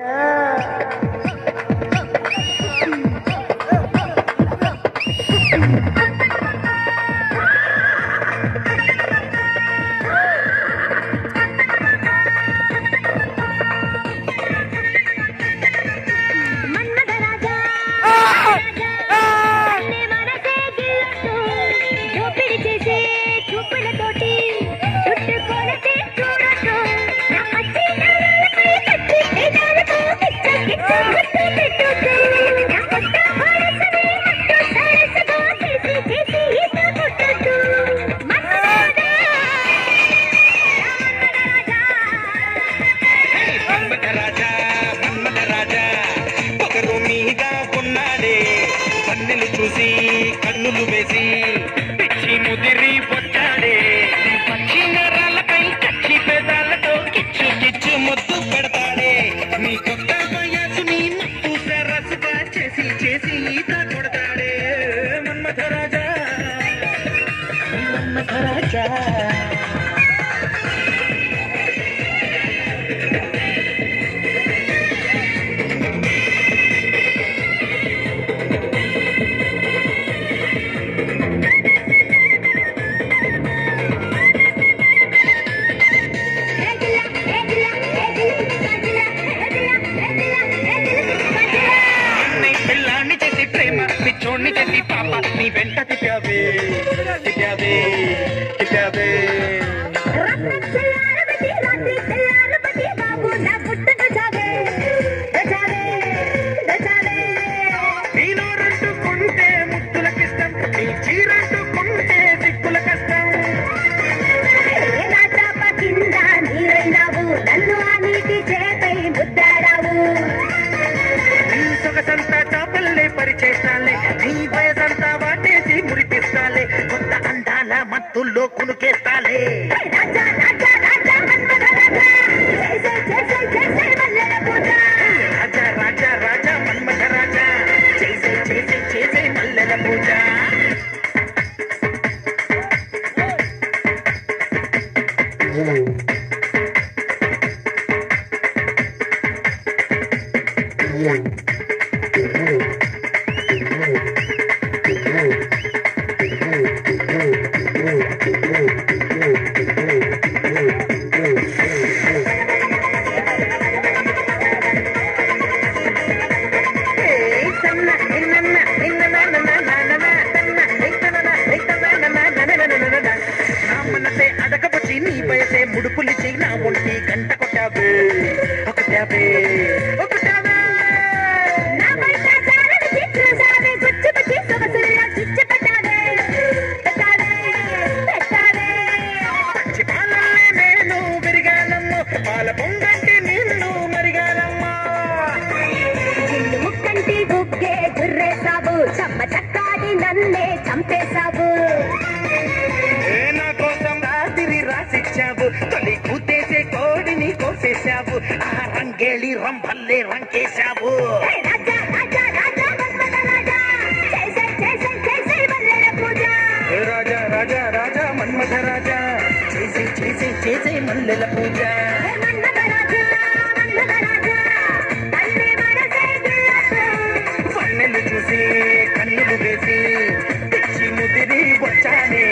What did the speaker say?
మన్మథరాజా కన్నులు చూసి కన్నులు వేసి పిచ్చి ముదిరి పొట్టాడే. పచ్చి నరాలపై కచ్చి పెదాలతో కిచ్చు కిచ్చు ముద్దు పెడతాడే. నీ కొత్త వయసుని మత్తు సరస్సుగా చేసి చేసి ఈత కొడతాడే. మన్మథరాజా మన్మథరాజా. వెంట తిప్పావే తిప్పావే అందాల మత్తుల్లో కునుకేస్తాలే రాజా రాజా రాజా మన్మథ రాజా చేసే చేసే చేసే మల్లెల పూజ రాజా రాజా రాజా మన్మథ రాజా చేసే చేసే చేసే మల్లెల పూజ అడగబొచ్చి విరిగానమ్మో. పాల పొంగంటి నిన్ను మరిగానమ్మా. బుగ్గే గుర్రేసావు. చమ్మ చక్కాడి నన్నే చంపేశావు. రంగులే రంకేశావు రాజా రాజా రాజా మన్మథ రాజా చేసే చేసే చేసే మల్లెల పూజ కన్నులు వేసి తెచ్చి ముదిరి వచ్చానే